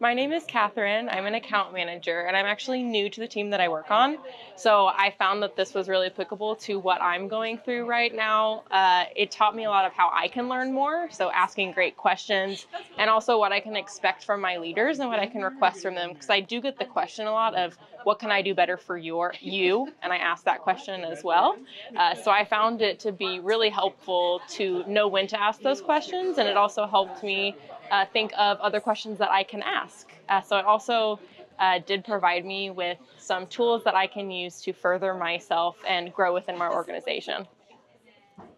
My name is Catherine. I'm an account manager, and I'm actually new to the team that I work on. So I found that this was really applicable to what I'm going through right now. Uh, it taught me a lot of how I can learn more, so asking great questions, and also what I can expect from my leaders and what I can request from them. Because I do get the question a lot of what can I do better for your you, and I ask that question as well. Uh, so I found it to be really helpful to know when to ask those questions, and it also helped me uh, think of other questions that I can ask. Uh, so it also uh, did provide me with some tools that I can use to further myself and grow within my organization.